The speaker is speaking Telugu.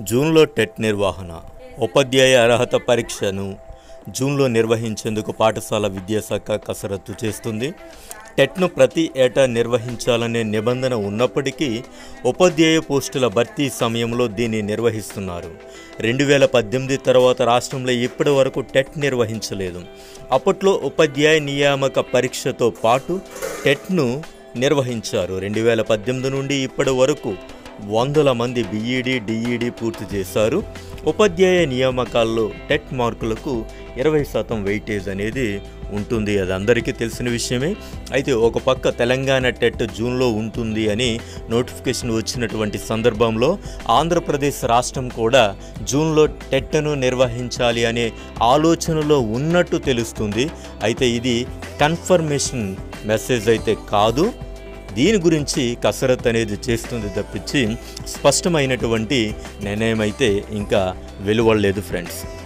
జూన్లో టెట్ నిర్వహణ ఉపాధ్యాయ అర్హత పరీక్షను జూన్లో నిర్వహించేందుకు పాఠశాల విద్యాశాఖ కసరత్తు చేస్తుంది. టెట్ను ప్రతి ఏటా నిర్వహించాలనే నిబంధన ఉన్నప్పటికీ ఉపాధ్యాయ పోస్టుల భర్తీ సమయంలో దీన్ని నిర్వహిస్తున్నారు. రెండు వేల పద్దెనిమిది తర్వాత రాష్ట్రంలో ఇప్పటి వరకు టెట్ నిర్వహించలేదు. అప్పట్లో ఉపాధ్యాయ నియామక పరీక్షతో పాటు టెట్ను నిర్వహించారు. రెండు వేల పద్దెనిమిది నుండి ఇప్పటి వరకు వందల మంది బీఈడి డిఈడి పూర్తి చేశారు. ఉపాధ్యాయ నియామకాల్లో టెట్ మార్కులకు ఇరవై శాతం వెయిటేజ్ అనేది ఉంటుంది. అది అందరికీ తెలిసిన విషయమే. అయితే ఒక పక్క తెలంగాణ టెట్ జూన్లో ఉంటుంది అని నోటిఫికేషన్ వచ్చినటువంటి సందర్భంలో ఆంధ్రప్రదేశ్ రాష్ట్రం కూడా జూన్లో టెట్ను నిర్వహించాలి అనే ఆలోచనలో ఉన్నట్టు తెలుస్తుంది. అయితే ఇది కన్ఫర్మేషన్ మెసేజ్ అయితే కాదు. దీని గురించి కసరత్ అనేది చేస్తుంది తప్పించి స్పష్టమైనటువంటి నిర్ణయం అయితే ఇంకా వెలువడలేదు ఫ్రెండ్స్.